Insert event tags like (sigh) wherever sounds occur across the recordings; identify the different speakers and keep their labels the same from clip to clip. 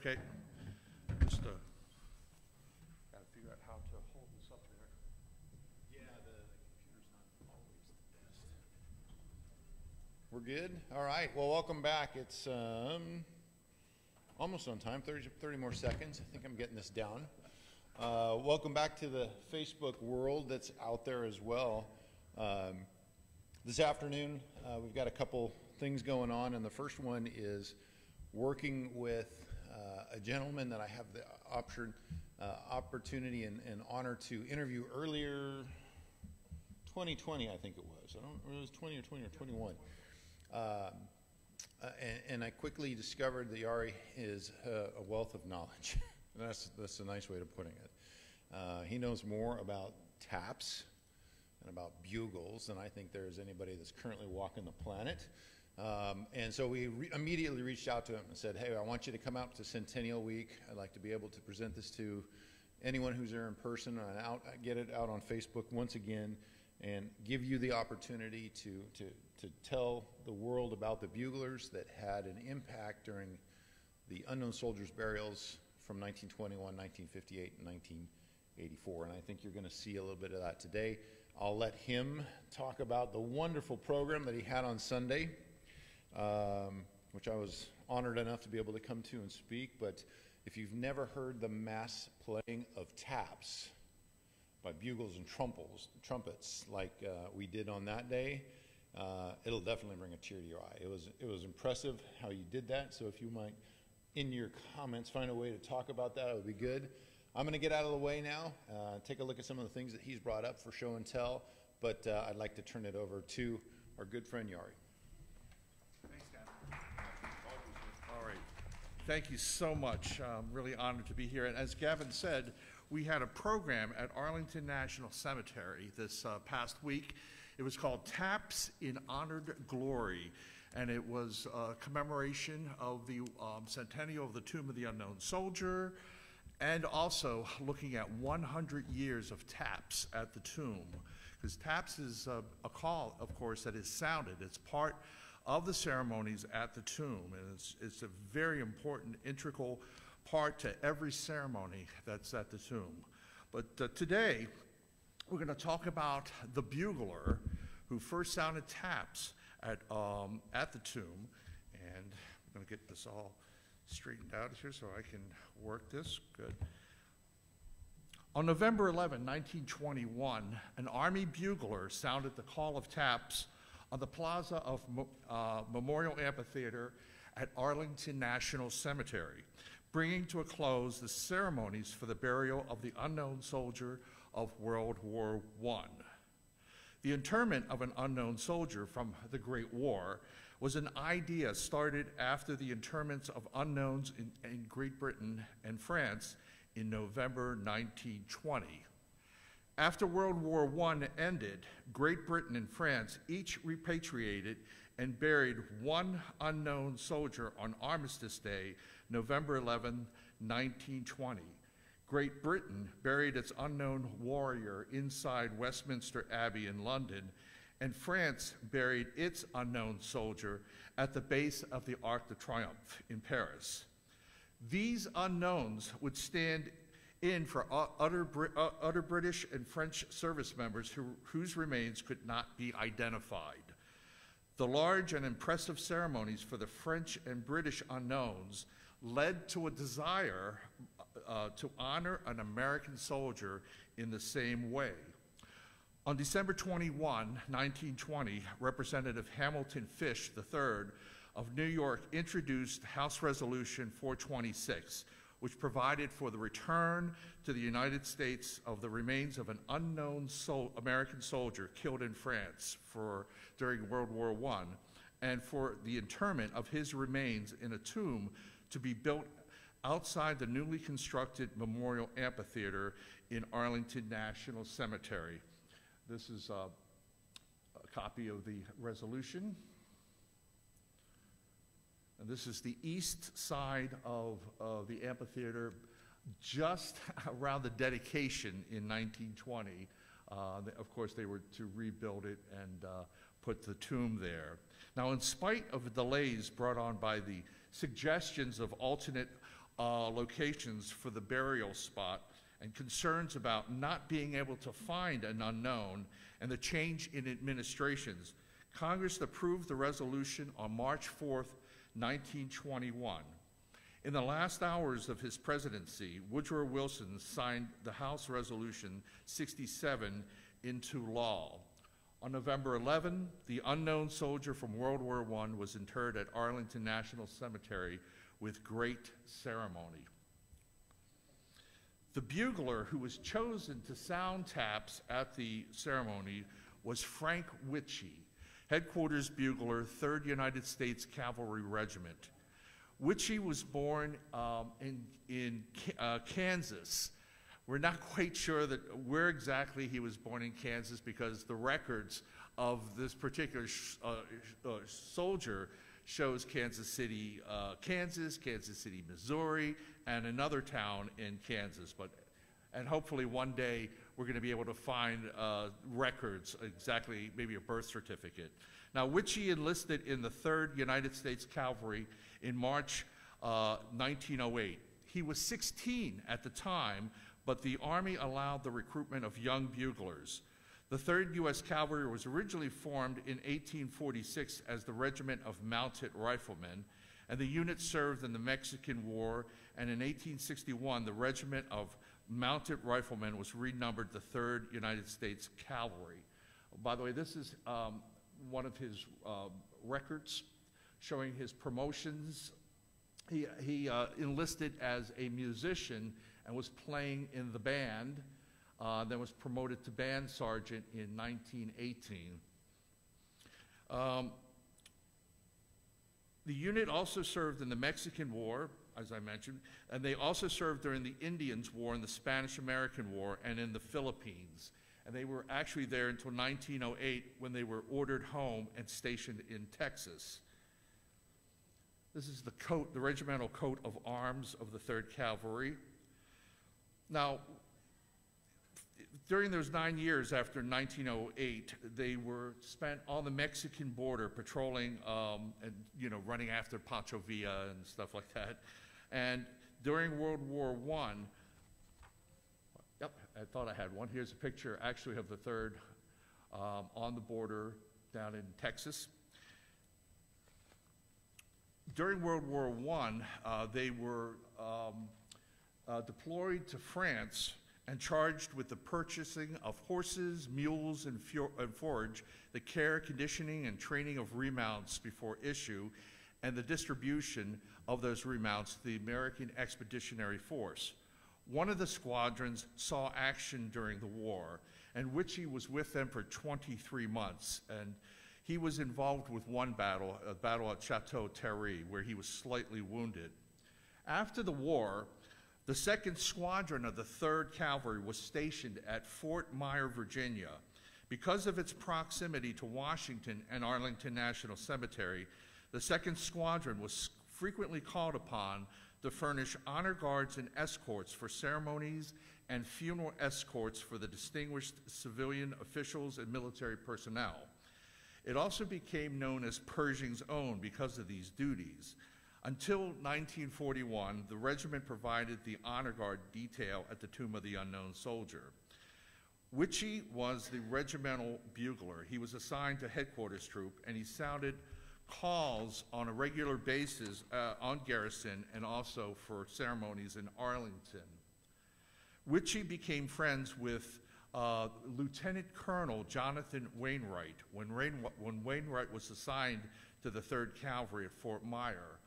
Speaker 1: Okay. Just, uh, gotta figure out how to hold this up there.
Speaker 2: Yeah, the, the computer's not always the best.
Speaker 3: We're good? All right, well, welcome back. It's um, almost on time, 30, 30 more seconds. I think I'm getting this down. Uh, welcome back to the Facebook world that's out there as well. Um, this afternoon, uh, we've got a couple things going on, and the first one is working with a gentleman that I have the option, uh, opportunity and, and honor to interview earlier 2020, I think it was. I don't, know it was 20 or 20 or 21. Um, uh, and, and I quickly discovered that Jari is uh, a wealth of knowledge. (laughs) that's, that's a nice way of putting it. Uh, he knows more about taps and about bugles than I think there is anybody that's currently walking the planet. Um, and so we re- immediately reached out to him and said, Hey, I want you to come out to Centennial Week. I'd like to be able to present this to anyone who's there in person and out, get it out on Facebook once again and give you the opportunity to, to, to tell the world about the buglers that had an impact during the unknown soldiers' burials from 1921, 1958, and 1984. And I think you're going to see a little bit of that today. I'll let him talk about the wonderful program that he had on Sunday, um, which I was honored enough to be able to come to and speak. But if you've never heard the mass playing of taps by bugles and trumpets, trumpets like uh, we did on that day, uh, it'll definitely bring a tear to your eye. It was, it was impressive how you did that. So if you might, in your comments, find a way to talk about that, it would be good. I'm going to get out of the way now, uh, take a look at some of the things that he's brought up for show and tell, but uh, I'd like to turn it over to our good friend Jari.
Speaker 1: Thanks, Dan. All right. Thank you so much. I'm really honored to be here. And as Gavin said, we had a program at Arlington National Cemetery this uh, past week. It was called Taps in Honored Glory, and it was a commemoration of the um, centennial of the Tomb of the Unknown Soldier, and also looking at 100 years of taps at the tomb. Because taps is a, a call, of course, that is sounded. It's part of the ceremonies at the tomb, and it's, it's a very important, integral part to every ceremony that's at the tomb. But uh, today, we're going to talk about the bugler who first sounded taps at, um, at the tomb. And I'm going to get this all straightened out here so I can work this. Good. On November 11, 1921, an Army bugler sounded the call of taps on the plaza of uh, Memorial Amphitheater at Arlington National Cemetery, bringing to a close the ceremonies for the burial of the unknown soldier of World War I. The interment of an unknown soldier from the Great War was an idea started after the interments of unknowns in, in Great Britain and France in November 1920. After World War I ended, Great Britain and France each repatriated and buried one unknown soldier on Armistice Day, November 11, 1920. Great Britain buried its unknown warrior inside Westminster Abbey in London, and France buried its unknown soldier at the base of the Arc de Triomphe in Paris. These unknowns would stand in for utter British and French service members who, whose remains could not be identified. The large and impressive ceremonies for the French and British unknowns led to a desire uh, to honor an American soldier in the same way. On December 21, 1920, Representative Hamilton Fish III of New York introduced House Resolution 426, which provided for the return to the United States of the remains of an unknown sol- American soldier killed in France for, during World War I, and for the interment of his remains in a tomb to be built outside the newly constructed Memorial Amphitheater in Arlington National Cemetery. This is a, a copy of the resolution. And this is the east side of, of the amphitheater, just (laughs) around the dedication in 1920. Uh, of course, they were to rebuild it and uh, put the tomb there. Now, in spite of delays brought on by the suggestions of alternate uh, locations for the burial spot and concerns about not being able to find an unknown and the change in administrations, Congress approved the resolution on March 4th, 1921. In the last hours of his presidency, Woodrow Wilson signed the House Resolution 67 into law. On November 11, the unknown soldier from World War I was interred at Arlington National Cemetery with great ceremony. The bugler who was chosen to sound taps at the ceremony was Frank Witchey, headquarters bugler, 3rd United States Cavalry Regiment. Witchey was born um, in, in uh, Kansas. We're not quite sure that where exactly he was born in Kansas because the records of this particular uh, uh, soldier shows Kansas City, uh, Kansas, Kansas City, Missouri, and another town in Kansas. But and hopefully one day we're going to be able to find uh, records exactly, maybe a birth certificate. Now, Witchey enlisted in the 3rd United States Cavalry in March uh, 1908. He was 16 at the time, but the Army allowed the recruitment of young buglers. The 3rd U.S. Cavalry was originally formed in 1846 as the Regiment of Mounted Riflemen, and the unit served in the Mexican War, and in 1861, the Regiment of Mounted rifleman was renumbered the 3rd United States Cavalry. By the way, this is um, one of his um, records showing his promotions. He, he uh, enlisted as a musician and was playing in the band, uh, then was promoted to band sergeant in 1918. Um, the unit also served in the Mexican War, as I mentioned, and they also served during the Indians War and the Spanish American War and in the Philippines. And they were actually there until 1908 when they were ordered home and stationed in Texas. This is the coat, the regimental coat of arms of the 3rd Cavalry. Now, during those nine years after 1908, they were spent on the Mexican border patrolling um, and, you know, running after Pancho Villa and stuff like that. And during World War I, yep, I thought I had one. Here's a picture actually of the third um, on the border down in Texas. During World War I, uh, they were um, uh, deployed to France and charged with the purchasing of horses, mules, and, and forage, the care, conditioning, and training of remounts before issue, and the distribution of those remounts the American Expeditionary Force. One of the squadrons saw action during the war, and Witchey was with them for 23 months. And he was involved with one battle, a battle at Chateau Thierry, where he was slightly wounded. After the war, the second squadron of the 3rd Cavalry was stationed at Fort Myer, Virginia. Because of its proximity to Washington and Arlington National Cemetery, the second squadron was frequently called upon to furnish honor guards and escorts for ceremonies and funeral escorts for the distinguished civilian officials and military personnel. It also became known as Pershing's Own because of these duties. Until 1941, the regiment provided the honor guard detail at the Tomb of the Unknown Soldier. Witchey was the regimental bugler. He was assigned to headquarters troop, and he sounded calls on a regular basis uh, on garrison and also for ceremonies in Arlington. Witchey became friends with uh, Lieutenant Colonel Jonathan Wainwright when, when Wainwright was assigned to the 3rd Cavalry at Fort Myer.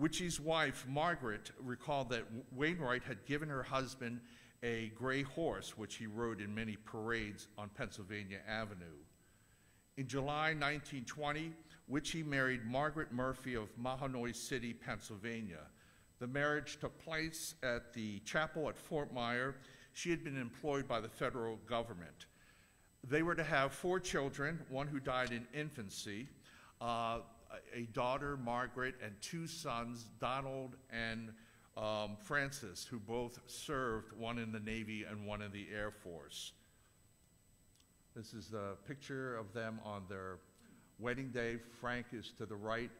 Speaker 1: Witchey's wife, Margaret, recalled that Wainwright had given her husband a gray horse, which he rode in many parades on Pennsylvania Avenue. In July 1920, Witchey married Margaret Murphy of Mahanoy City, Pennsylvania. The marriage took place at the chapel at Fort Myer. She had been employed by the federal government. They were to have four children, one who died in infancy, uh, a daughter, Margaret, and two sons, Donald and um, Francis, who both served, one in the Navy and one in the Air Force. This is the picture of them on their wedding day. Frank is to the right,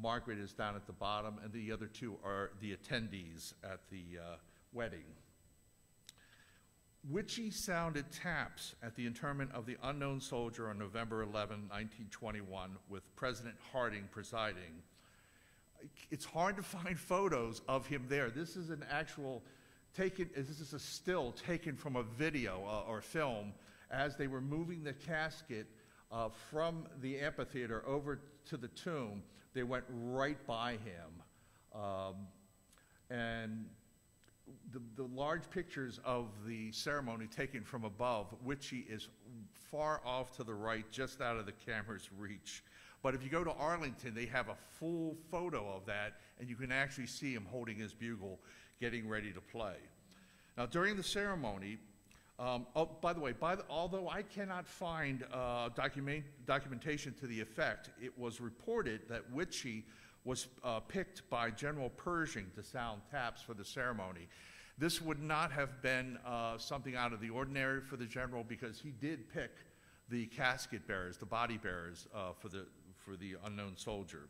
Speaker 1: Margaret is down at the bottom, and the other two are the attendees at the uh, wedding. Witchey sounded taps at the interment of the unknown soldier on November 11, 1921, with President Harding presiding. It's hard to find (laughs) photos of him there. This is an actual taken, this is a still taken from a video uh, or film as they were moving the casket uh, from the amphitheater over to the tomb. They went right by him. Um, and the, the large pictures of the ceremony taken from above, Witchey is far off to the right, just out of the camera's reach. But if you go to Arlington, they have a full photo of that, and you can actually see him holding his bugle, getting ready to play. Now, during the ceremony, um, oh, by the way, by the, although I cannot find uh, document, documentation to the effect, it was reported that Witchey was uh, picked by General Pershing to sound taps for the ceremony. This would not have been uh, something out of the ordinary for the general because he did pick the casket bearers, the body bearers uh, for, the, for the unknown soldier.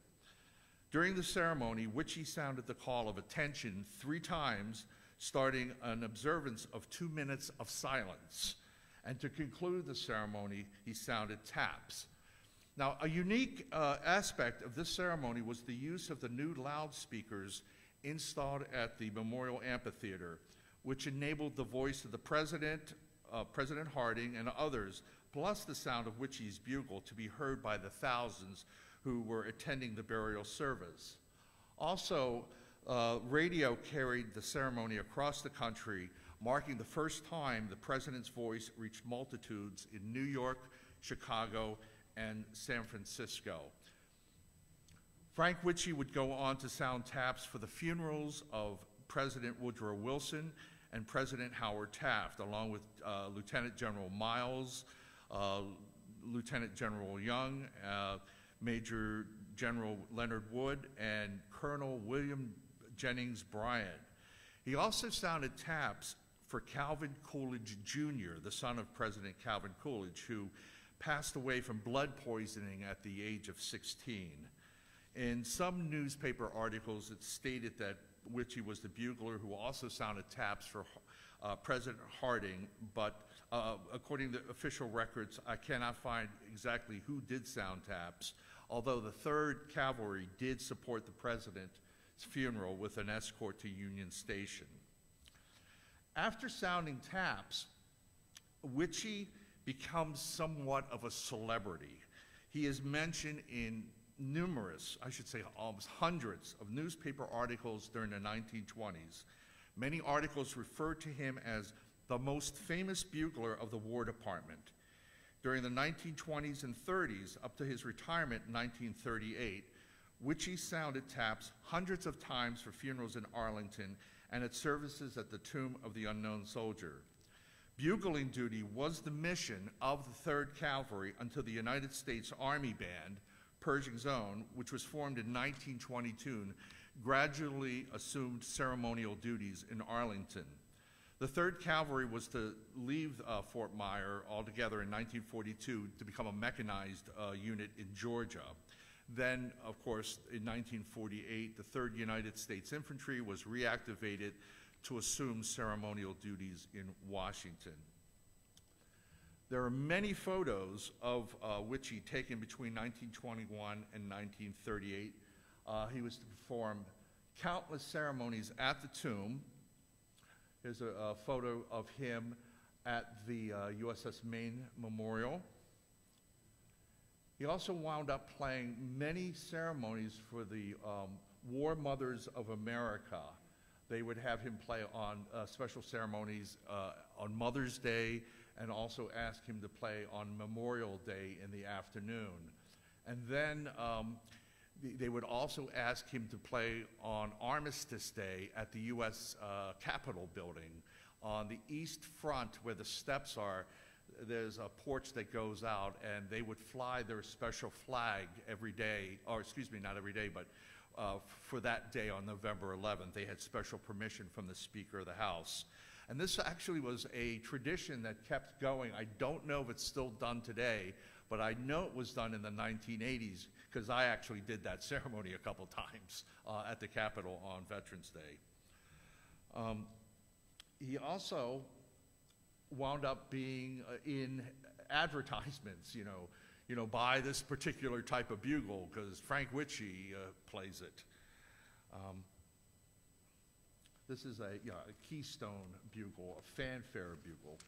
Speaker 1: During the ceremony, Witchey sounded the call of attention three times, starting an observance of two minutes of silence. And to conclude the ceremony, he sounded taps. Now, a unique uh, aspect of this ceremony was the use of the new loudspeakers installed at the Memorial Amphitheater, which enabled the voice of the President, uh, President Harding, and others, plus the sound of Witchey's bugle, to be heard by the thousands who were attending the burial service. Also, uh, radio carried the ceremony across the country, marking the first time the President's voice reached multitudes in New York, Chicago, and San Francisco. Frank Witchey would go on to sound taps for the funerals of President Woodrow Wilson and President Howard Taft, along with uh, Lieutenant General Miles, uh, Lieutenant General Young, uh, Major General Leonard Wood, and Colonel William Jennings Bryan. He also sounded taps for Calvin Coolidge Jr., the son of President Calvin Coolidge, who passed away from blood poisoning at the age of 16. In some newspaper articles, it stated that Witchey was the bugler who also sounded taps for uh, President Harding, but uh, according to official records, I cannot find exactly who did sound taps, although the 3rd Cavalry did support the president's funeral with an escort to Union Station. After sounding taps, Witchey becomes somewhat of a celebrity. He is mentioned in numerous, I should say almost hundreds, of newspaper articles during the 1920s. Many articles refer to him as the most famous bugler of the War Department. During the 1920s and 30s, up to his retirement in 1938, Witchey sounded taps hundreds of times for funerals in Arlington and at services at the tomb of the unknown soldier. Bugling duty was the mission of the 3rd Cavalry until the United States Army Band, Pershing's own, which was formed in 1922, gradually assumed ceremonial duties in Arlington. The 3rd Cavalry was to leave uh, Fort Myer altogether in 1942 to become a mechanized uh, unit in Georgia. Then, of course, in 1948, the 3rd United States Infantry was reactivated to assume ceremonial duties in Washington. There are many photos of uh, Witchey taken between 1921 and 1938. Uh, he was to perform countless ceremonies at the tomb. Here's a, a photo of him at the uh, USS Maine Memorial. He also wound up playing many ceremonies for the um, War Mothers of America they would have him play on uh, special ceremonies uh, on Mother's Day and also ask him to play on Memorial Day in the afternoon. And then um, they would also ask him to play on Armistice Day at the U.S. Uh, Capitol building. On the east front, where the steps are, there's a porch that goes out, and they would fly their special flag every day, or excuse me, not every day, but uh, for that day on November 11th. They had special permission from the Speaker of the House. And this actually was a tradition that kept going. I don't know if it's still done today, but I know it was done in the 1980s because I actually did that (laughs) ceremony a couple times uh, at the Capitol on Veterans Day. Um, he also wound up being uh, in advertisements, you know, you know, buy this particular type of bugle because Frank Witchey uh, plays it. Um, this is a, a Keystone bugle, a fanfare bugle.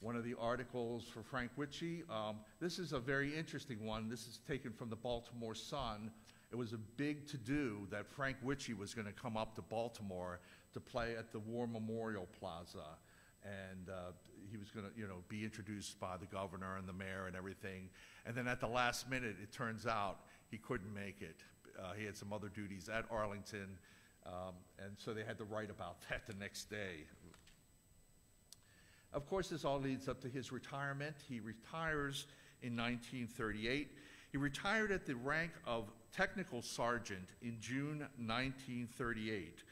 Speaker 1: One of the articles for Frank Witchey, um, this is a very interesting one. This is taken from the Baltimore Sun. It was a big to-do that Frank Witchey was going to come up to Baltimore to play at the War Memorial Plaza. And uh, he was going to, you know, be introduced by the governor and the mayor and everything. And then at the last minute, it turns out he couldn't make it. Uh, he had some other duties at Arlington, um, and so they had to write about (laughs) that the next day. Of course, this all leads up to his retirement. He retires in 1938. He retired at the rank of technical sergeant in June 1938.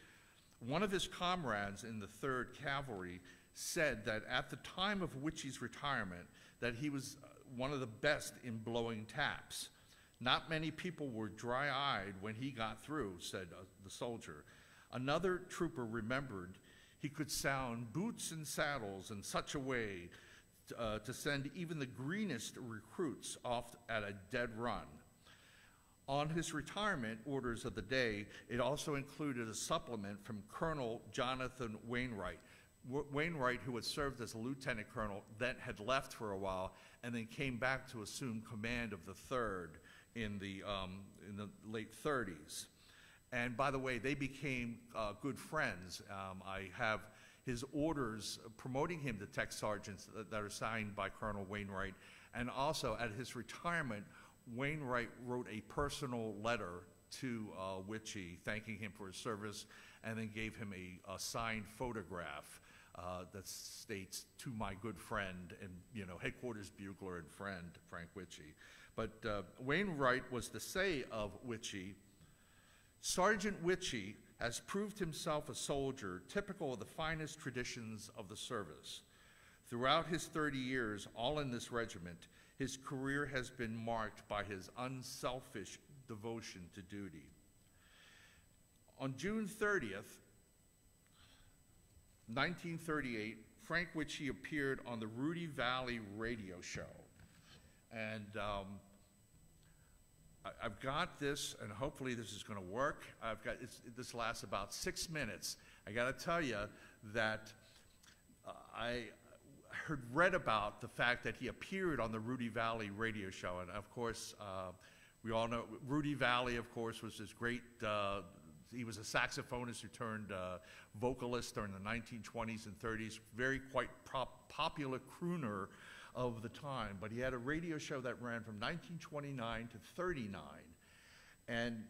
Speaker 1: One of his comrades in the 3rd Cavalry said that at the time of Witchey's retirement, that he was uh, one of the best in blowing taps. Not many people were dry-eyed when he got through, said uh, the soldier. Another trooper remembered he could sound boots and saddles in such a way uh, to send even the greenest recruits off at a dead run. On his retirement orders of the day, it also included a supplement from Colonel Jonathan Wainwright. Wainwright, who had served as a lieutenant colonel, then had left for a while and then came back to assume command of the 3rd in the, um, in the late 30s. And by the way, they became uh, good friends. Um, I have his orders promoting him to tech sergeants that, are signed by Colonel Wainwright. And also at his retirement, Wainwright wrote a personal letter to uh, Witchey thanking him for his service and then gave him a, a signed photograph uh, that states to my good friend and you know headquarters bugler and friend Frank Witchey. But uh, Wainwright was to say of Witchey, Sergeant Witchey has proved himself a soldier typical of the finest traditions of the service. Throughout his 30 years, all in this regiment, his career has been marked by his unselfish devotion to duty. On June 30th, 1938, Frank Witchey appeared on the Rudy Vallée radio show. And um, I, have got this, and hopefully this is going to work. I've got this lasts about six minutes. I got to tell you that uh, I heard read about the fact that he appeared on the Rudy Vallée radio show, and of course, uh, we all know Rudy Vallée, of course, was this great. Uh, he was a saxophonist who turned uh, vocalist during the 1920s and 30s. Very quite popular crooner of the time, but he had a radio show that ran from 1929 to 39. And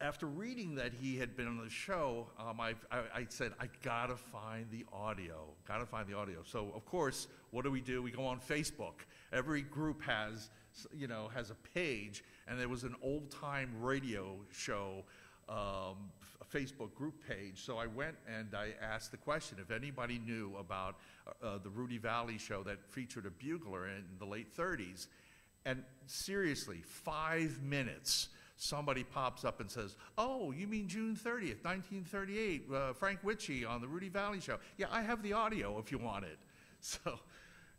Speaker 1: after reading that he had been on the show, um, I, I, I, said, I gotta find the audio, gotta find the audio. So of course, what do we do? We go on Facebook. Every group has, you know, has a page, and there was an old-time radio show um, Facebook group page. So I went and I asked the question if anybody knew about uh, the Rudy Vallée show that featured a bugler in the late 30s. And seriously, five minutes, somebody pops up and says, Oh, you mean June 30th, 1938, uh, Frank Witchey on the Rudy Vallée show. Yeah, I have the audio if you want it. (laughs) So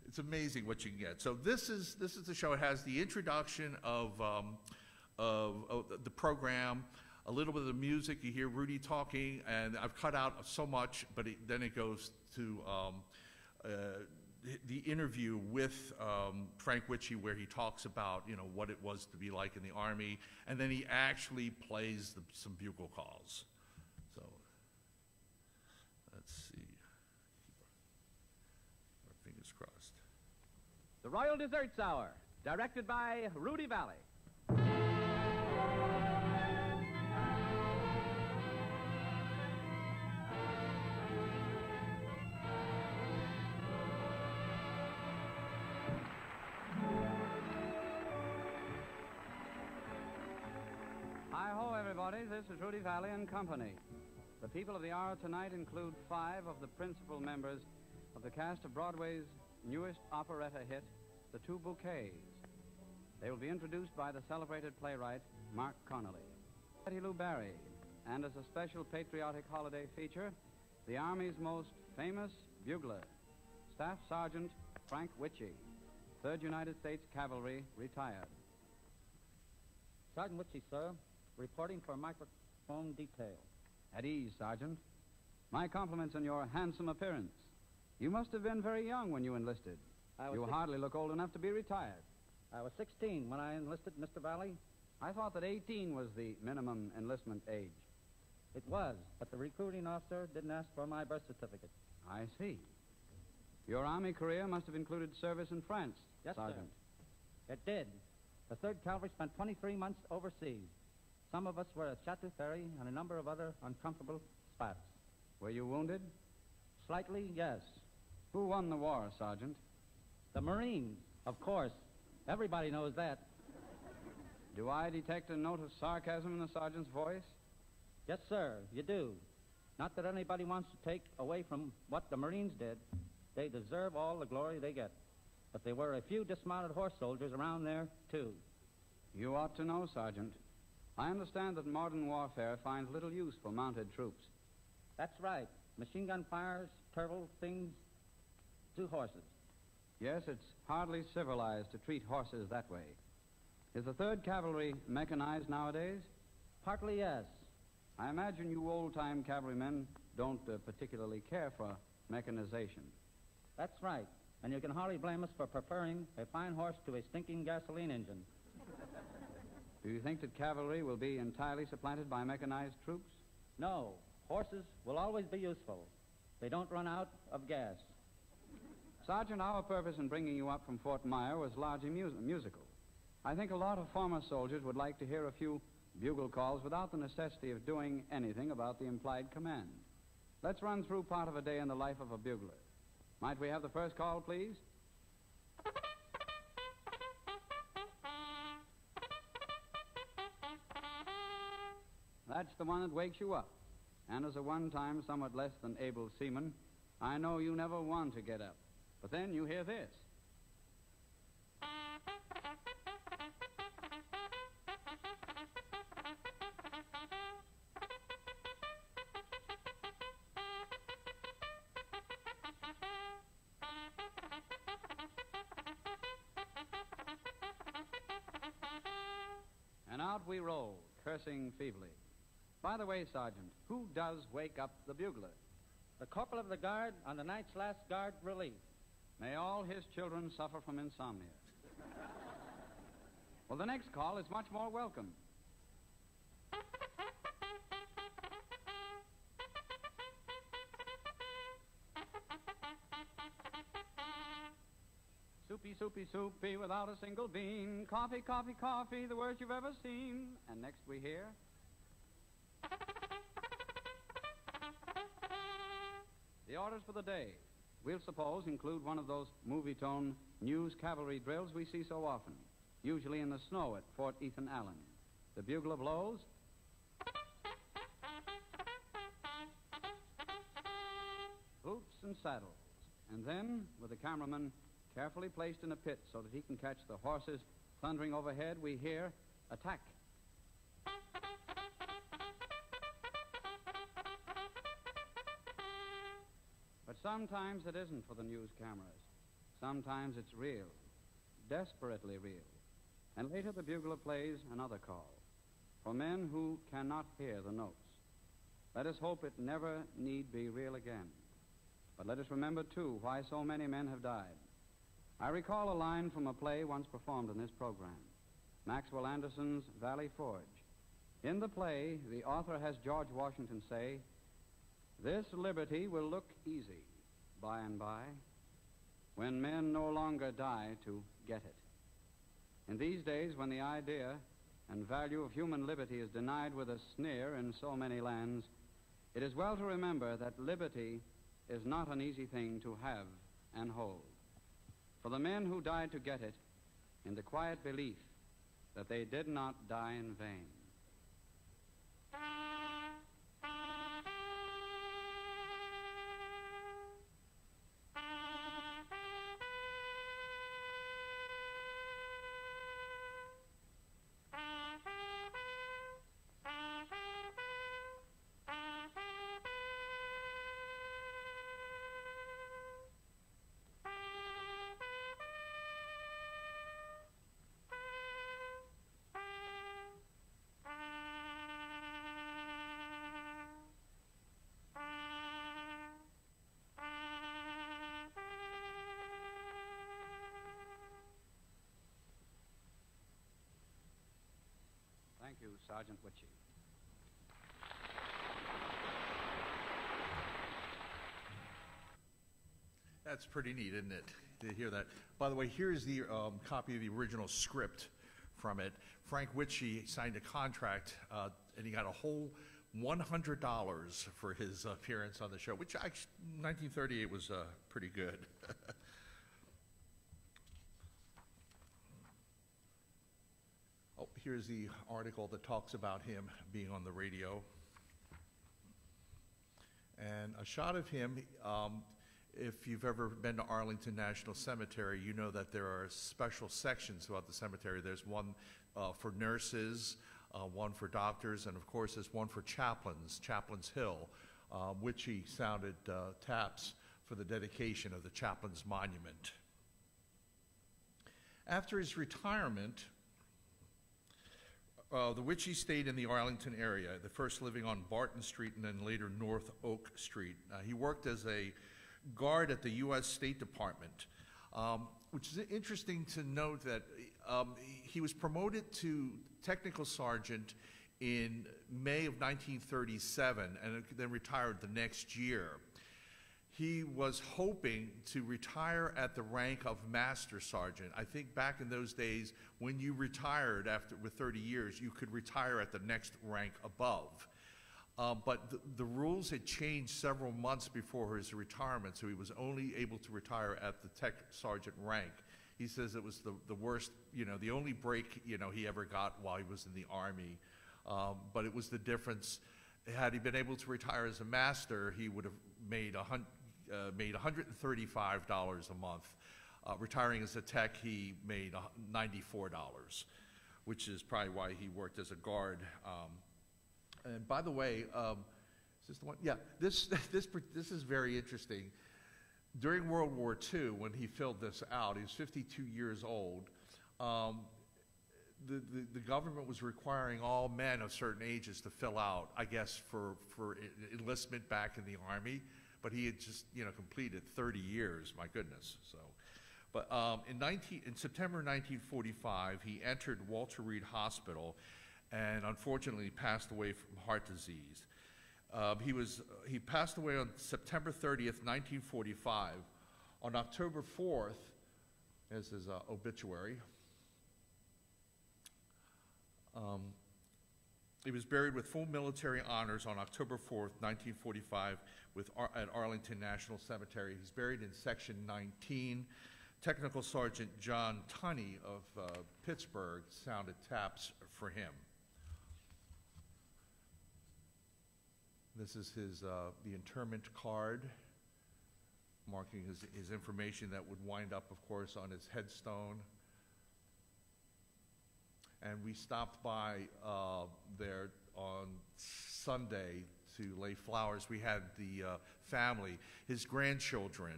Speaker 1: it's amazing what you can get. So this is, this is the show. It has the introduction of, um, of, of the program a little bit of the music. You hear Rudy talking, and I've cut out so much, but it, then it goes to um, uh, the interview with um, Frank Witchey, where he talks about you know what it was to be like in the army, and then he actually plays the, some bugle calls. So let's see. Our fingers crossed.
Speaker 4: The Royal Desserts Hour, directed by Rudy Vallée. Everybody. This is Rudy Vallée and Company. The people of the hour tonight include five of the principal members of the cast of Broadway's newest operetta hit, The Two Bouquets. They will be introduced by the celebrated playwright Marc Connelly. Betty Lou Barry, and as a special patriotic holiday feature, the Army's most famous bugler, Staff Sergeant Frank Witchey, 3rd United States Cavalry, retired.
Speaker 5: Sergeant Witchey, sir, reporting for microphone detail.
Speaker 4: At ease, Sergeant. My compliments on your handsome appearance. You must have been very young when you enlisted.
Speaker 5: I was
Speaker 4: You hardly look old enough to be retired.
Speaker 5: I was 16 when I enlisted, Mr. Vallée.
Speaker 4: I thought that 18 was the minimum enlistment age.
Speaker 5: It was, but the recruiting officer didn't ask for my birth certificate.
Speaker 4: I see. Your Army career must have included service in France,
Speaker 5: Yes, sir.
Speaker 4: Sergeant.
Speaker 5: It did. The 3rd Cavalry spent 23 months overseas. Some of us were at Chateau Thierry and a number of other uncomfortable spots.
Speaker 4: Were you wounded?
Speaker 5: Slightly, yes.
Speaker 4: Who won the war, Sergeant?
Speaker 5: The Marines, of course. Everybody knows that.
Speaker 4: Do I detect a note of sarcasm in the sergeant's voice?
Speaker 5: Yes, sir, you do. Not that anybody wants to take away from what the Marines did. They deserve all the glory they get. But there were a few dismounted horse soldiers around there, too.
Speaker 4: You ought to know, Sergeant. I understand that modern warfare finds little use for mounted troops.
Speaker 5: That's right. Machine gun fires, turtle things, to horses.
Speaker 4: Yes, it's hardly civilized to treat horses that way. Is the 3rd Cavalry mechanized nowadays?
Speaker 5: Partly, yes.
Speaker 4: I imagine you old time cavalrymen don't uh, particularly care for mechanization.
Speaker 5: That's right. And you can hardly blame us for preferring a fine horse to a stinking gasoline engine.
Speaker 4: Do you think that cavalry will be entirely supplanted by mechanized troops?
Speaker 5: No, horses will always be useful. They don't run out of gas.
Speaker 4: Sergeant, our purpose in bringing you up from Fort Myer was largely mus- musical. I think a lot of former soldiers would like to hear a few bugle calls without the necessity of doing anything about the implied command. Let's run through part of a day in the life of a bugler. Might we have the first call, please? That's the one that wakes you up. And as a one time, somewhat less than able seaman, I know you never want to get up. But then you hear this. And out we roll, cursing feebly. By the way, Sergeant, who does wake up the bugler?
Speaker 5: The corporal of the guard on the night's last guard relief.
Speaker 4: May all his children suffer from insomnia. well, the next call is much more welcome. Soupy, soupy, soupy without a single bean. Coffee, coffee, coffee, the worst you've ever seen. And next we hear. Orders for the day, we'll suppose, include one of those Movietone news cavalry drills we see so often, usually in the snow at Fort Ethan Allen. The bugler blows. Boots and saddles. And then, with the cameraman carefully placed in a pit so that he can catch the horses thundering overhead, we hear attack. Sometimes it isn't for the news cameras. Sometimes it's real, desperately real. And later the bugler plays another call for men who cannot hear the notes. Let us hope it never need be real again. But let us remember, too, why so many men have died. I recall a line from a play once performed in this program Maxwell Anderson's Valley Forge. In the play, the author has George Washington say, This liberty will look easy by and by when men no longer die to get it. In these days, when the idea and value of human liberty is denied with a sneer in so many lands, it is well to remember that liberty is not an easy thing to have and hold. For the men who died to get it, in the quiet belief that they did not die in vain. Thank you, Sergeant Witchey.
Speaker 1: That's pretty neat, isn't it, to hear that? By the way, here's the um, copy of the original script from it. Frank Witchey signed a contract, uh, and he got a whole $100 for his appearance on the show, which actually, 1938 was uh, pretty good. (laughs) here's the article that talks about him being on the radio. And a shot of him, um, if you've ever been to Arlington National Cemetery, you know that there are special sections throughout the cemetery. There's one uh, for nurses, uh, one for doctors, and of course, there's one for chaplains, Chaplain's Hill, uh, which he sounded uh, taps for the dedication of the Chaplain's Monument. After his retirement, uh, the Witchey stayed in the Arlington area, the first living on Barton Street and then later North Oak Street. Uh, he worked as a guard at the U.S. State Department, um, which is interesting to note that um, he was promoted to technical sergeant in May of 1937 and then retired the next year. He was hoping to retire at the rank of master sergeant. I think back in those days, when you retired after with 30 years, you could retire at the next rank above. Uh, but the, the rules had changed several months before his retirement, so he was only able to retire at the tech sergeant rank. He says it was the, the worst, you know, the only break, you know, he ever got while he was in the Army. Um, but it was the difference. Had he been able to retire as a master, he would have made, a hun- uh, made $135 a month. Uh, retiring as a tech, he made $94, which is probably why he worked as a guard. Um, and by the way, um, is this the one? Yeah, this, (laughs) this, this is very interesting. During World War II, when he filled this out, he was 52 years old. Um, the, the, the government was requiring all men of certain ages to fill out, I guess, for, for enlistment back in the Army. But he had just, you know, completed 30 years, my goodness. So, but um, in, 19, in September 1945, he entered Walter Reed Hospital and unfortunately passed away from heart disease. Um, he, was, he passed away on September 30th, 1945. On October 4th, as his uh, obituary, um, he was buried with full military honors on October 4th, 1945, with Ar- at Arlington National Cemetery. He's buried in Section 19. Technical Sergeant John Tunney of uh, Pittsburgh sounded taps for him. This is his, uh, the interment card, marking his, his information that would wind up, of course, on his headstone. And we stopped by uh, there on Sunday to lay flowers. We had the uh, family, his grandchildren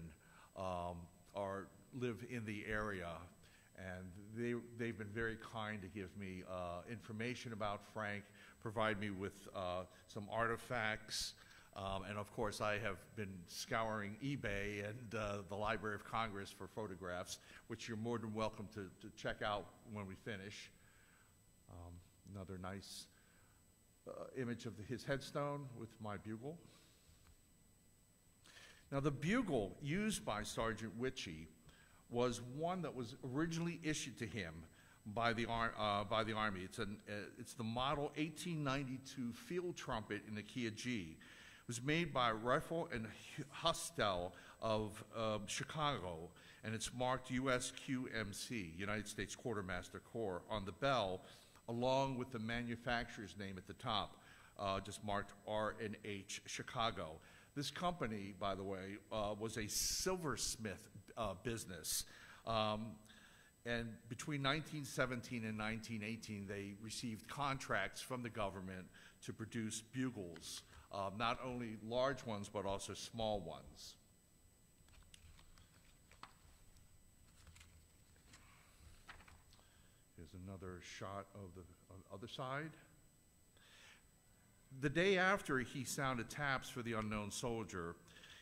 Speaker 1: um, are live in the area, and they they've been very kind to give me uh, information about Frank, provide me with uh, some artifacts. Um, and of course, I have been scouring eBay and uh, the Library of Congress for photographs, which you're more than welcome to, to check out when we finish. Another nice uh, image of the, his headstone with my bugle. Now, the bugle used by Sergeant Witchey was one that was originally issued to him by the, ar- uh, by the Army. It's, an, uh, it's the model 1892 field trumpet in the Kia G. It was made by Rifle and Hustel of uh, Chicago, and it's marked USQMC, United States Quartermaster Corps, on the bell, along with the manufacturer's name at the top, uh, just marked R&H Chicago. This company, by the way, uh, was a silversmith uh, business. Um, and between 1917 and 1918, they received contracts from the government to produce bugles, uh, not only large ones, but also small ones. Here's another shot of the of the other side. The day after he sounded taps for the unknown soldier,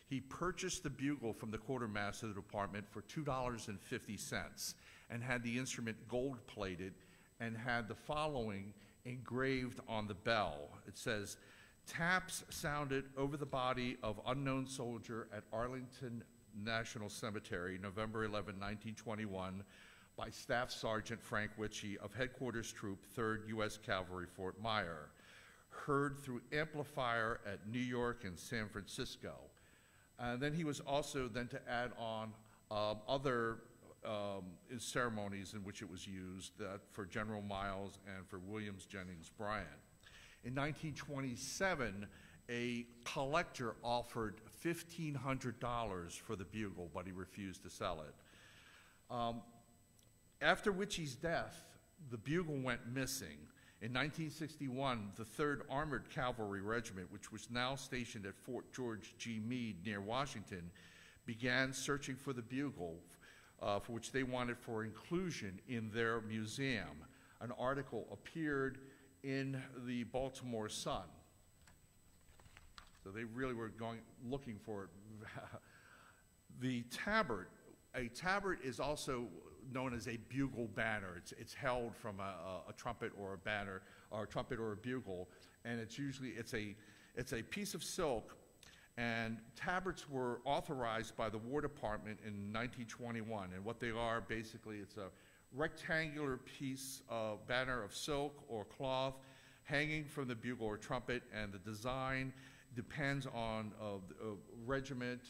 Speaker 1: he purchased the bugle from the quartermaster of the department for $2.50 and had the instrument gold plated and had the following engraved on the bell. It says, taps sounded over the body of unknown soldier at Arlington National Cemetery, November 11, 1921, by Staff Sergeant Frank Witchey of Headquarters Troop, 3rd U.S. Cavalry, Fort Myer. Heard through amplifier at New York and San Francisco. And then he was also then to add on um, other um, ceremonies in which it was used uh, for General Miles and for Williams Jennings Bryan. In 1927, a collector offered $1,500 for the bugle, but he refused to sell it. Um, after Witchey's death, the bugle went missing. In 1961, the 3rd Armored Cavalry Regiment, which was now stationed at Fort George G. Meade near Washington, began searching for the bugle, uh, for which they wanted for inclusion in their museum. An article appeared in the Baltimore Sun. So they really were going, looking for it. (laughs) the tabard, a tabard is also known as a bugle banner. It's, it's held from a, a, trumpet or a banner, or a trumpet or a bugle, and it's usually, it's a, it's a piece of silk, and tabards were authorized by the War Department in 1921, and what they are, basically, it's a rectangular piece of banner of silk or cloth hanging from the bugle or trumpet, and the design depends on uh, the, uh, regiment.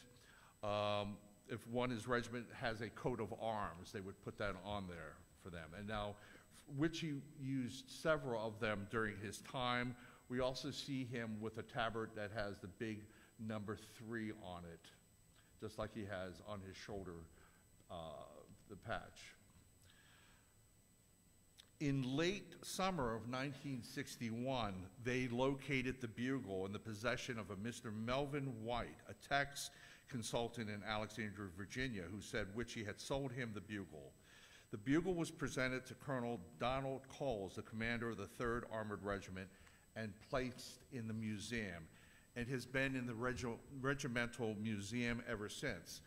Speaker 1: Um, if one is regiment has a coat of arms, they would put that on there for them. And now, Witchey used several of them during his time. We also see him with a tabard that has the big number three on it, just like he has on his shoulder, uh, the patch. In late summer of 1961, they located the bugle in the possession of a Mr. Melvin White, a tax consultant in Alexandria, Virginia, who said Witchey had sold him the bugle. The bugle was presented to Colonel Donald Coles, the commander of the 3rd Armored Regiment, and placed in the museum, and has been in the regi- regimental museum ever since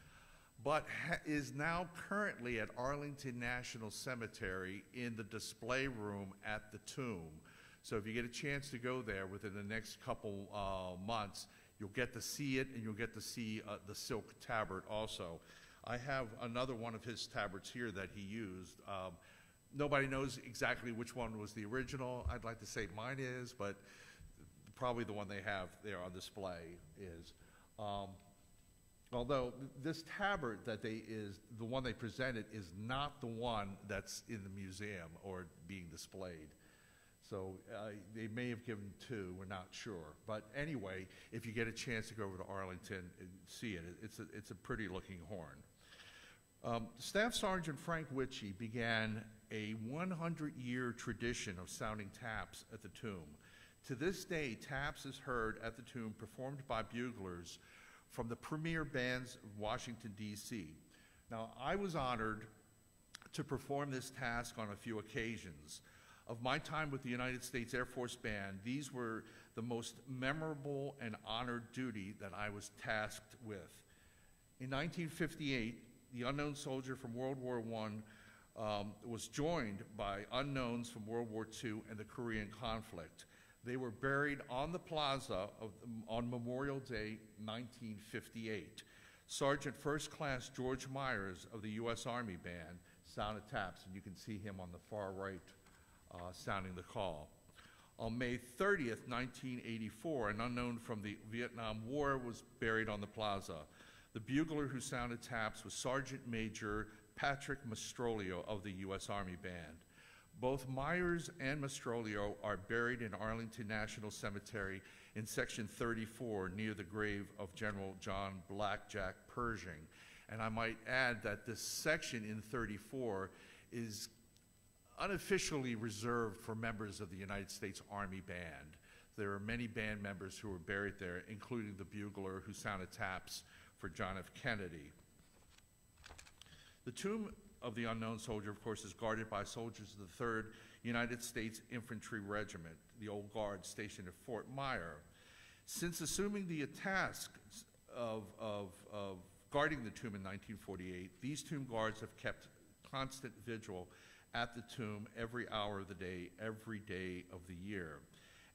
Speaker 1: but is now currently at Arlington National Cemetery in the display room at the tomb. So if you get a chance to go there within the next couple uh, months, you'll get to see it and you'll get to see uh, the silk tabard also. I have another one of his tabards here that he used. Um, nobody knows exactly which one was the original. I'd like to say mine is, but probably the one they have there on display is. Um, Although this tabard that they is, the one they presented is not the one that's in the museum or being displayed. So uh, they may have given two, we're not sure. But anyway, if you get a chance to go over to Arlington and see it, it- it's a, it's a pretty looking horn. Um, Staff Sergeant Frank Witchey began a 100-year tradition of sounding taps at the tomb. To this day, taps is heard at the tomb performed by buglers from the premier bands of Washington, D.C. Now, I was honored to perform this task on a few occasions. Of my time with the United States Air Force Band, these were the most memorable and honored duty that I was tasked with. In 1958, the unknown soldier from World War I um, was joined by unknowns from World War II and the Korean conflict. They were buried on the plaza of, on Memorial Day 1958. Sergeant First Class George Myers of the U.S. Army Band sounded taps, and you can see him on the far right uh, sounding the call. On May 30th, 1984, an unknown from the Vietnam War was buried on the plaza. The bugler who sounded taps was Sergeant Major Patrick Mastrolio of the U.S. Army Band. Both Myers and Mastrolio are buried in Arlington National Cemetery in Section 34 near the grave of General John Blackjack Pershing. And I might add that this section in 34 is unofficially reserved for members of the United States Army Band. There are many band members who were buried there, including the bugler who sounded taps for John F. Kennedy. The tomb of the unknown soldier, of course, is guarded by soldiers of the 3rd United States Infantry Regiment, the old guard stationed at Fort Myer. Since assuming the task of, of, of guarding the tomb in 1948, these tomb guards have kept constant vigil at the tomb every hour of the day, every day of the year.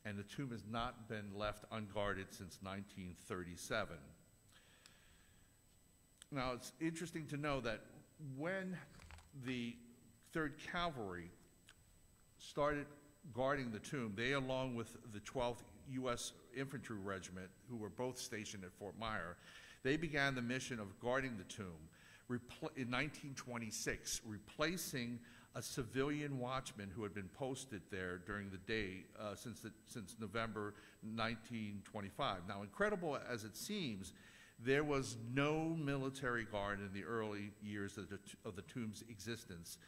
Speaker 1: And the tomb has not been left unguarded since 1937. Now, it's interesting to know that when the Third Cavalry started guarding the tomb, they, along with the 12th U.S. Infantry Regiment, who were both stationed at Fort Myer, they began the mission of guarding the tomb in 1926, replacing a civilian watchman who had been posted there during the day uh, since, the, since November 1925. Now, incredible as it seems, there was no military guard in the early years of the, of the tomb's existence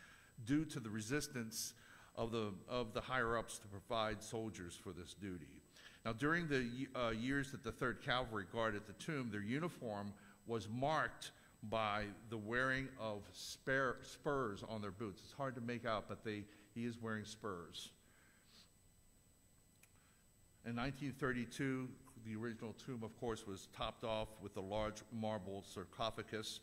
Speaker 1: due to the resistance of the, of the higher-ups to provide soldiers for this duty. Now, during the uh, years that the 3rd Cavalry guarded the tomb, their uniform was marked by the wearing of spare, spurs on their boots. It's hard to make out, but they, he is wearing spurs. In 1932, the original tomb, of course, was topped off with a large marble sarcophagus.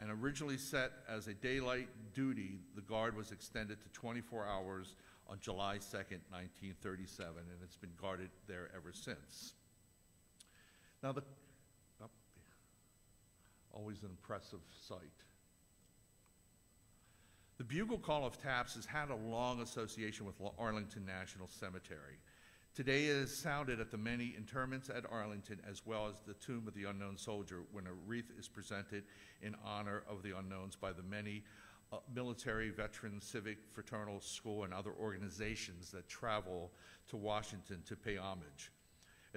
Speaker 1: And originally set as a daylight duty, the guard was extended to 24 hours on July 2nd, 1937, and it's been guarded there ever since. Now, the, always an impressive sight. The bugle call of taps has had a long association with Arlington National Cemetery. Today it is sounded at the many interments at Arlington as well as the tomb of the unknown soldier when a wreath is presented in honor of the unknowns by the many uh, military, veteran, civic, fraternal, school, and other organizations that travel to Washington to pay homage.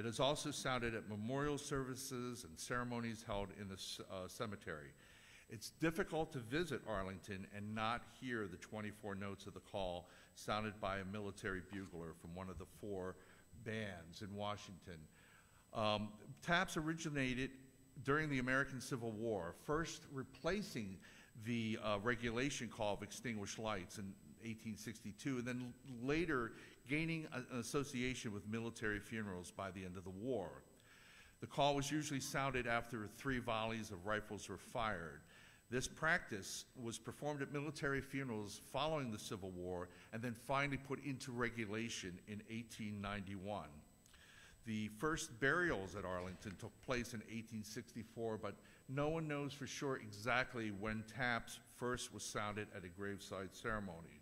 Speaker 1: It is also sounded at memorial services and ceremonies held in the uh, cemetery. It's difficult to visit Arlington and not hear the 24 notes of the call sounded by a military bugler from one of the four bands in Washington. Um, taps originated during the American Civil War, first replacing the uh, regulation call of extinguished lights in 1862, and then later gaining an association with military funerals by the end of the war. The call was usually sounded after three volleys of rifles were fired. This practice was performed at military funerals following the Civil War and then finally put into regulation in 1891. The first burials at Arlington took place in 1864, but no one knows for sure exactly when taps first was sounded at a graveside ceremony.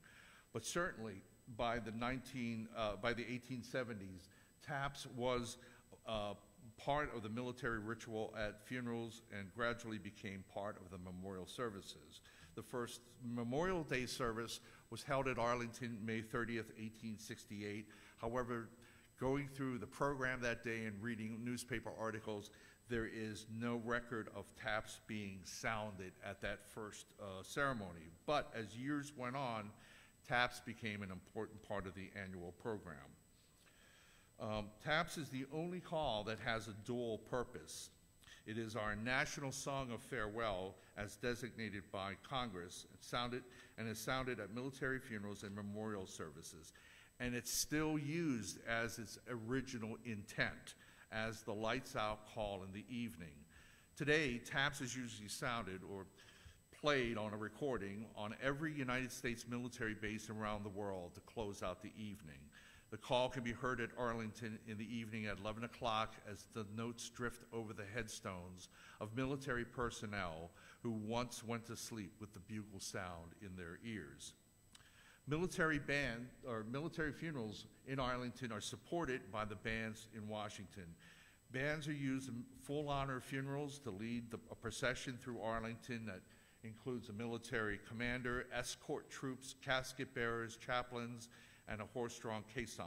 Speaker 1: But certainly by the 19 uh, by the 1870s, taps was uh, part of the military ritual at funerals and gradually became part of the memorial services. The first Memorial Day service was held at Arlington May 30th, 1868. However, going through the program that day and reading newspaper articles, there is no record of taps being sounded at that first uh, ceremony. But as years went on, taps became an important part of the annual program. Um, TAPS is the only call that has a dual purpose. It is our national song of farewell as designated by Congress. Sounded and is sounded at military funerals and memorial services. And it's still used as its original intent as the lights out call in the evening. Today, TAPS is usually sounded or played on a recording on every United States military base around the world to close out the evening. The call can be heard at Arlington in the evening at 11 o'clock as the notes drift over the headstones of military personnel who once went to sleep with the bugle sound in their ears. Military band or military funerals in Arlington are supported by the bands in Washington. Bands are used in full honor funerals to lead the, a procession through Arlington that includes a military commander, escort troops, casket bearers, chaplains, and a horse-drawn caisson.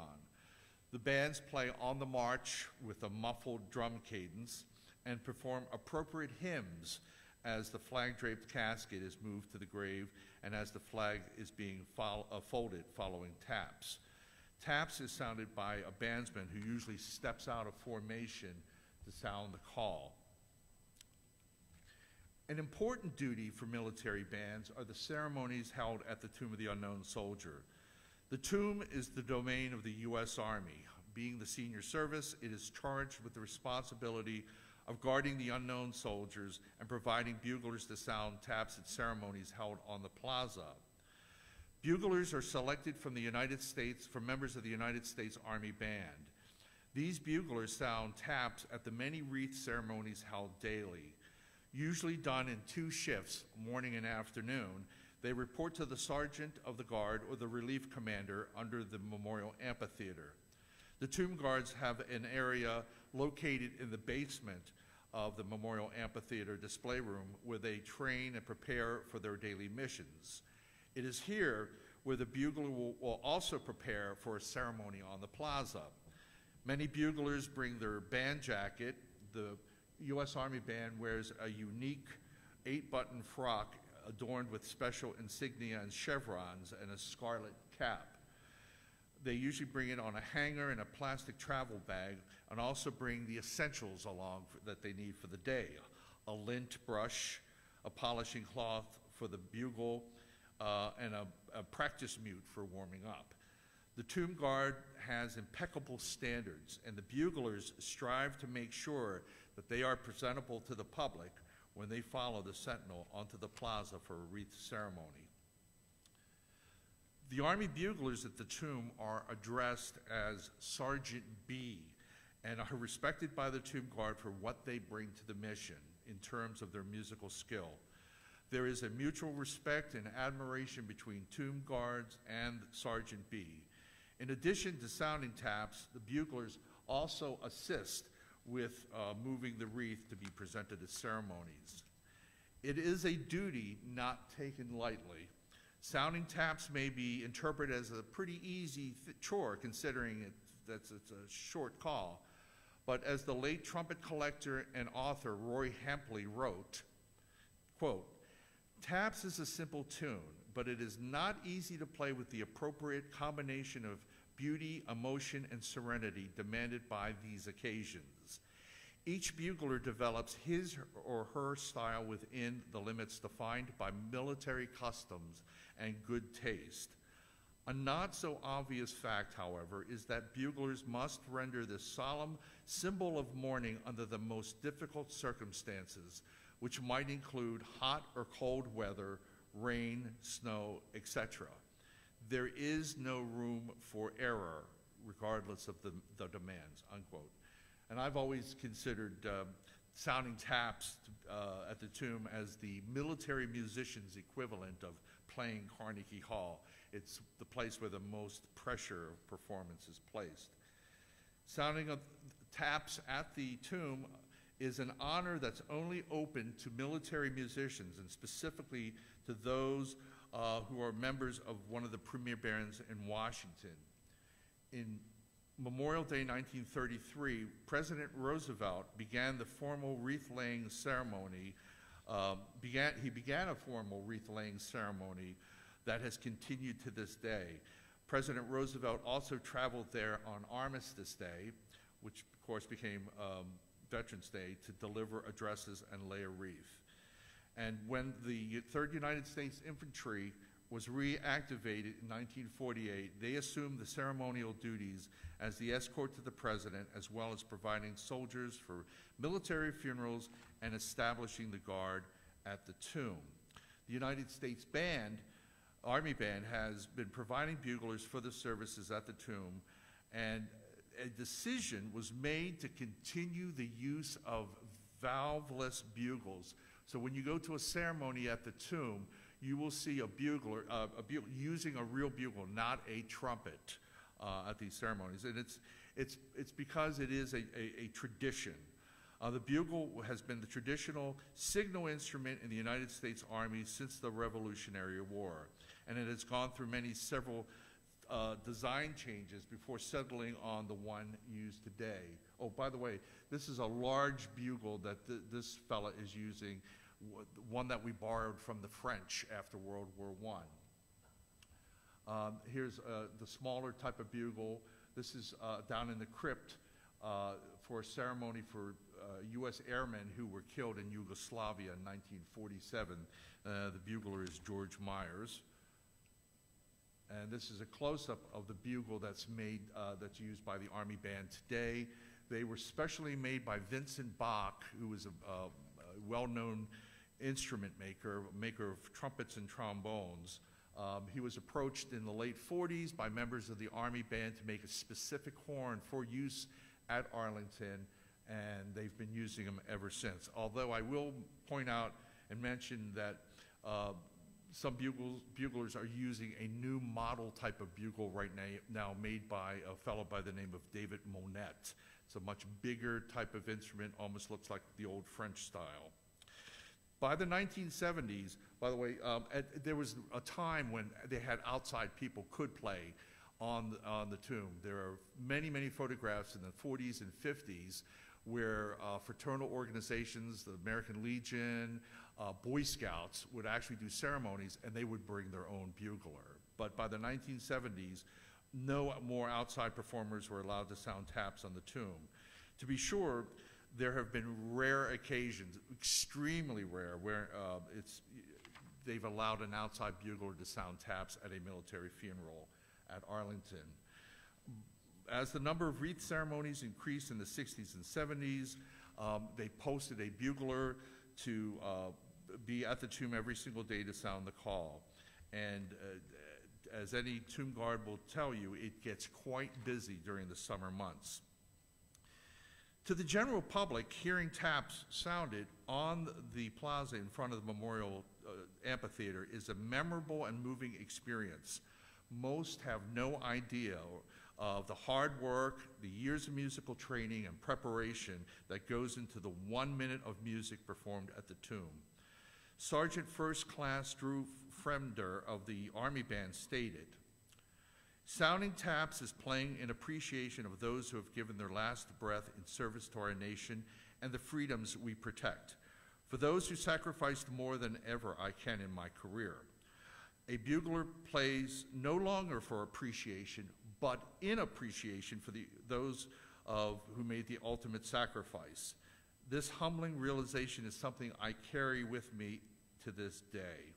Speaker 1: The bands play on the march with a muffled drum cadence and perform appropriate hymns as the flag-draped casket is moved to the grave and as the flag is being uh, folded following taps. Taps is sounded by a bandsman who usually steps out of formation to sound the call. An important duty for military bands are the ceremonies held at the Tomb of the Unknown Soldier. The tomb is the domain of the U.S. Army. Being the senior service, it is charged with the responsibility of guarding the unknown soldiers and providing buglers to sound taps at ceremonies held on the plaza. Buglers are selected from the United States, from members of the United States Army Band. These buglers sound taps at the many wreath ceremonies held daily. Usually done in two shifts, morning and afternoon, they report to the sergeant of the guard or the relief commander under the memorial amphitheater. The tomb guards have an area located in the basement of the memorial amphitheater display room where they train and prepare for their daily missions. It is here where the bugler will, will also prepare for a ceremony on the plaza. Many buglers bring their band jacket. The U.S. Army Band wears a unique eight button frock adorned with special insignia and chevrons and a scarlet cap. They usually bring it on a hanger and a plastic travel bag and also bring the essentials along for, that they need for the day a lint brush, a polishing cloth for the bugle, uh, and a, a practice mute for warming up. The tomb guard has impeccable standards, and the buglers strive to make sure that they are presentable to the public when they follow the sentinel onto the plaza for a wreath ceremony. The Army buglers at the tomb are addressed as Sergeant B and are respected by the tomb guard for what they bring to the mission in terms of their musical skill. There is a mutual respect and admiration between tomb guards and Sergeant B. In addition to sounding taps, the buglers also assist with uh, moving the wreath to be presented at ceremonies. It is a duty not taken lightly. Sounding taps may be interpreted as a pretty easy chore, considering it, that's it's a short call. But as the late trumpet collector and author Roy Hempley wrote, quote, Taps is a simple tune, but it is not easy to play with the appropriate combination of beauty, emotion, and serenity demanded by these occasions. Each bugler develops his or her style within the limits defined by military customs and good taste. A not so obvious fact, however, is that buglers must render this solemn symbol of mourning under the most difficult circumstances, which might include hot or cold weather, rain, snow, etc. There is no room for error, regardless of the, the demands, unquote. And I've always considered um, sounding taps uh, at the tomb as the military musician's equivalent of playing Carnegie Hall. It's the place where the most pressure of performance is placed. Sounding of taps at the tomb is an honor that's only open to military musicians and specifically to those uh, who are members of one of the premier barons in Washington. In Memorial Day 1933, President Roosevelt began the formal wreath laying ceremony. Uh, began, he began a formal wreath laying ceremony that has continued to this day. President Roosevelt also traveled there on Armistice Day, which of course became um, Veterans Day, to deliver addresses and lay a wreath. And when the 3rd United States Infantry was reactivated in 1948, they assumed the ceremonial duties as the escort to the president, as well as providing soldiers for military funerals and establishing the guard at the tomb. The United States Band, Army Band, has been providing buglers for the services at the tomb, and a decision was made to continue the use of valveless bugles. So when you go to a ceremony at the tomb, you will see a bugler, uh, a bugler using a real bugle, not a trumpet, uh, at these ceremonies. And it's, it's, it's because it is a, a, a tradition. Uh, the bugle has been the traditional signal instrument in the United States Army since the Revolutionary War. And it has gone through many several uh, design changes before settling on the one used today. Oh, by the way, this is a large bugle that th- this fella is using, one that we borrowed from the French after World War One. Um, here's uh, the smaller type of bugle. This is uh, down in the crypt uh, for a ceremony for U.S. airmen who were killed in Yugoslavia in 1947. Uh, the bugler is George Myers. And this is a close-up of the bugle that's made, uh, that's used by the Army Band today. They were specially made by Vincent Bach, who was a well-known instrument maker, maker of trumpets and trombones. Um, he was approached in the late 40s by members of the Army Band to make a specific horn for use at Arlington, and they've been using them ever since. Although I will point out and mention that uh, some bugles, buglers are using a new model type of bugle right now made by a fellow by the name of David Monette. It's a much bigger type of instrument, almost looks like the old French style. By the 1970s, by the way, um, at, there was a time when they had outside people could play on the, on the tomb. There are many, many photographs in the 40s and 50s where uh, fraternal organizations, the American Legion, uh, Boy Scouts would actually do ceremonies and they would bring their own bugler. But by the 1970s, no more outside performers were allowed to sound taps on the tomb. To be sure, there have been rare occasions, extremely rare, where uh, it's, they've allowed an outside bugler to sound taps at a military funeral at Arlington. As the number of wreath ceremonies increased in the 60s and 70s, um, they posted a bugler to uh, be at the tomb every single day to sound the call. And uh, as any tomb guard will tell you, it gets quite busy during the summer months. To the general public, hearing taps sounded on the plaza in front of the Memorial uh, Amphitheater is a memorable and moving experience. Most have no idea of the hard work, the years of musical training and preparation that goes into the one minute of music performed at the tomb. Sergeant First Class Drew Fremder of the Army Band stated, Sounding taps is playing in appreciation of those who have given their last breath in service to our nation and the freedoms we protect. For those who sacrificed more than ever I can in my career. A bugler plays no longer for appreciation, but in appreciation for the, those of who made the ultimate sacrifice. This humbling realization is something I carry with me to this day.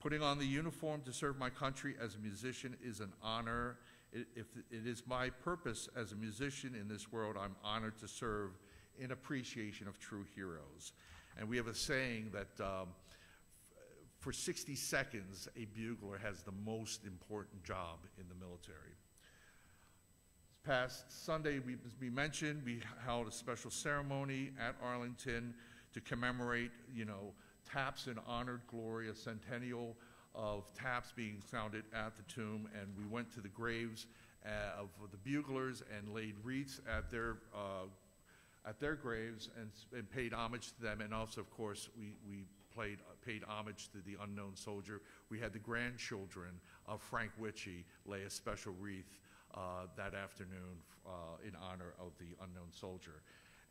Speaker 1: Putting on the uniform to serve my country as a musician is an honor. It, if it is my purpose as a musician in this world, I'm honored to serve in appreciation of true heroes. And we have a saying that um, for 60 seconds, a bugler has the most important job in the military. This past Sunday, we, we mentioned, we held a special ceremony at Arlington to commemorate, you know, taps in honored glory, a centennial of taps being sounded at the tomb, and we went to the graves uh, of the buglers and laid wreaths at their uh, at their graves and, and, paid homage to them. And also, of course, we we played uh, paid homage to the unknown soldier. We had the grandchildren of Frank Witchey lay a special wreath uh, that afternoon uh, in honor of the unknown soldier.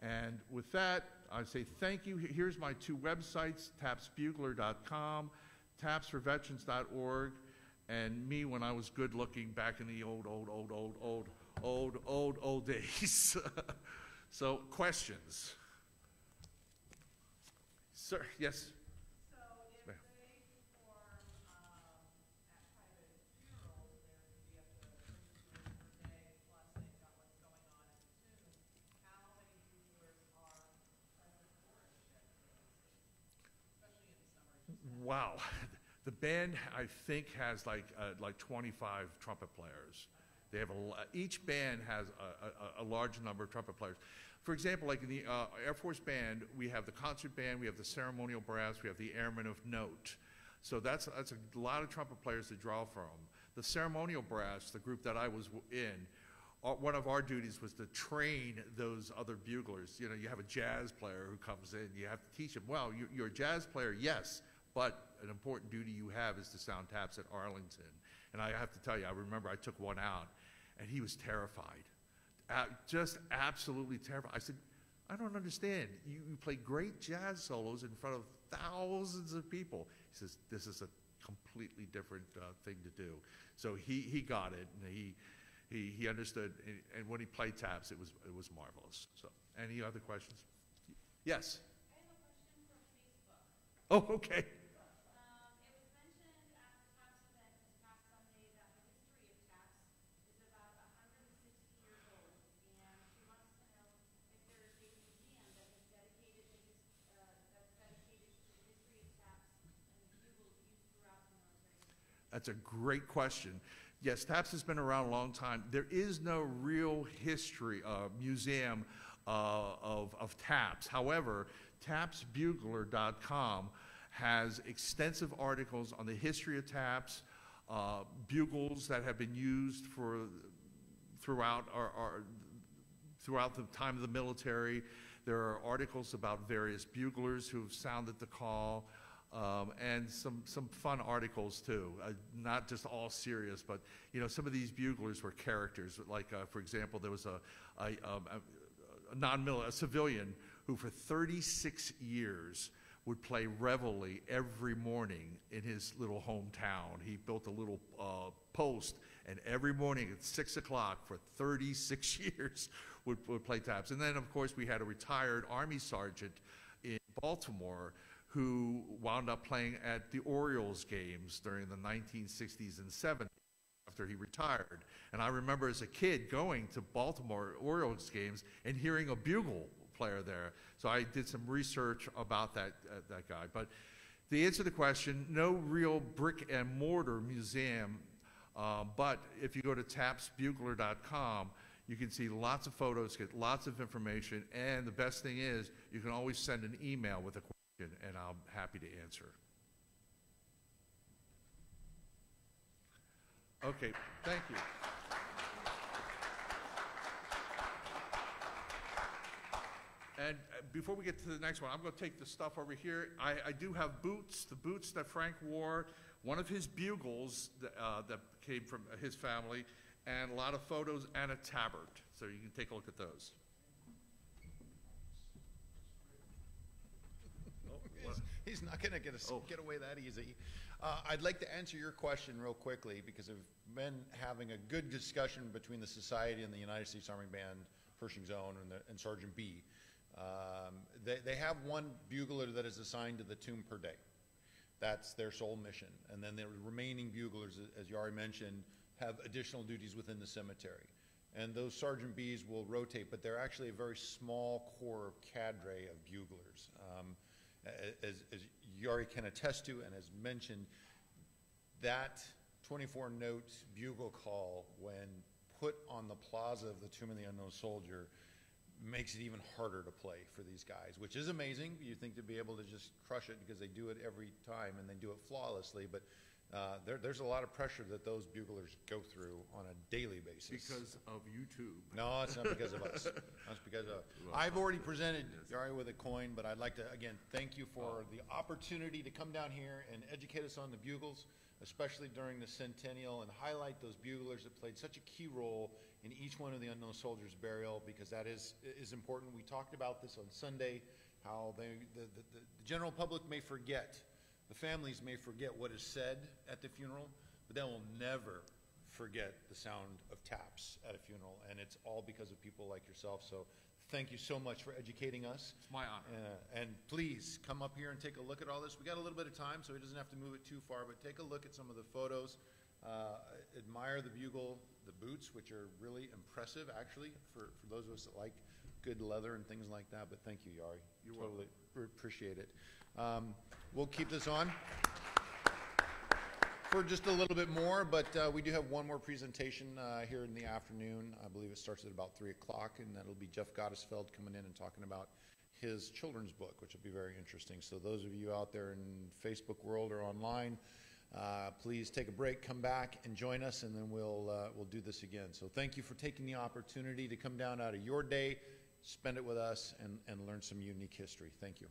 Speaker 1: And with that, I say thank you. Here's my two websites, tapsbugler.com, tapsforveterans.org, and me when I was good looking back in the old, old, old, old, old, old, old, old days. (laughs) so, questions? Sir, yes?
Speaker 6: So if
Speaker 1: Ma'am.
Speaker 6: they perform, um, at private funerals, there could be up to thirty buglers per day, plus they've got what's going on at the tomb. How many buglers are present for a shift, especially in the summer?
Speaker 1: Wow. (laughs) The band, I think, has like, uh, like 25 trumpet players. They have a, each band has a, a, a large number of trumpet players. For example, like in the uh, Air Force Band, we have the concert band, we have the ceremonial brass, we have the airmen of note. So that's, that's a lot of trumpet players to draw from. The ceremonial brass, the group that I was in, uh, one of our duties was to train those other buglers. You know, you have a jazz player who comes in, you have to teach him, well, you, you're a jazz player, yes, but an important duty you have is to sound taps at Arlington. And I have to tell you, I remember I took one out, and he was terrified. Uh, just absolutely terrified. I said, I don't understand. You, you play great jazz solos in front of thousands of people. He says, This is a completely different uh, thing to do. So he, he got it, and he, he, he understood. And, and when he played taps, it was, it was marvelous. So, any other questions? Yes?
Speaker 6: I have a question from Facebook.
Speaker 1: Oh, okay.
Speaker 6: Um, it was mentioned at the TAPS event this past Sunday that the history of TAPS is about hundred and sixty years old. And she wants to know if there is a museum that is dedicated to his, uh, that's dedicated to the history of TAPS and the bugles used throughout the military.
Speaker 1: That's a great question. Yes, TAPS has been around a long time. There is no real history, uh, museum uh, of, of TAPS. However, tapsbugler.com has extensive articles on the history of TAPS, uh, bugles that have been used for throughout our, our throughout the time of the military. There are articles about various buglers who've sounded the call, um, and some, some fun articles too. Uh, not just all serious, but you know, some of these buglers were characters. Like, uh, for example, there was a, a, um, a, non-military, a civilian who for 36 years would play reveille every morning in his little hometown. He built a little uh, post, and every morning at 6 o'clock for 36 (laughs) years would, would play taps. And then, of course, we had a retired Army sergeant in Baltimore who wound up playing at the Orioles games during the 1960s and 70s after he retired. And I remember as a kid going to Baltimore Orioles games and hearing a bugle player there. So I did some research about that, uh, that guy. But the answer to the question, no real brick and mortar museum, um, but if you go to tapsbugler.com, you can see lots of photos, get lots of information, and the best thing is you can always send an email with a question, and I'm happy to answer. Okay, thank you. And uh, before we get to the next one, I'm going to take the stuff over here. I, I do have boots, the boots that Frank wore, one of his bugles that, uh, that came from his family, and a lot of photos and a tabard. So you can take a look at those.
Speaker 3: He's- not going to get us,
Speaker 1: Oh.
Speaker 3: get away that easy. Uh, I'd like to answer your question real quickly because I've been having a good discussion between the Society and the United States Army Band, Pershing's Own, and, the, and Sergeant B. Um, they, they have one bugler that is assigned to the tomb per day. That's their sole mission. And then the remaining buglers, as you already mentioned, have additional duties within the cemetery. And those Sergeant Bs will rotate, but they're actually a very small core cadre of buglers. Um, as, as Jari can attest to and has mentioned, that 24 note bugle call, when put on the plaza of the Tomb of the Unknown Soldier, makes it even harder to play for these guys, which is amazing. You think to be able to just crush it because they do it every time and they do it flawlessly, but uh, there, there's a lot of pressure that those buglers go through on a daily basis.
Speaker 1: Because of YouTube.
Speaker 3: No, it's not because of us. (laughs) That's because of, I've already presented Jari with a coin, but I'd like to, again, thank you for the opportunity to come down here and educate us on the bugles, especially during the centennial, and highlight those buglers that played such a key role in each one of the unknown soldiers' burial, because that is, is important. We talked about this on Sunday, how they, the, the, the general public may forget, the families may forget what is said at the funeral, but they will never forget the sound of taps at a funeral, and it's all because of people like yourself. So thank you so much for educating us.
Speaker 1: It's my honor.
Speaker 3: Uh, and please come up here and take a look at all this. We got a little bit of time, so he doesn't have to move it too far, but take a look at some of the photos. Uh, admire the bugle, the boots, which are really impressive, actually, for, for those of us that like good leather and things like that. But thank you, Jari.
Speaker 1: You're
Speaker 3: totally pr- appreciate it. Um, we'll keep this on for just a little bit more, but uh, we do have one more presentation uh, here in the afternoon. I believe it starts at about 3 o'clock, and that'll be Jeff Gottesfeld coming in and talking about his children's book, which will be very interesting. So those of you out there in Facebook world or online, uh, please take a break, come back and join us, and then we'll, uh, we'll do this again. So thank you for taking the opportunity to come down out of your day, spend it with us, and, and learn some unique history. Thank you.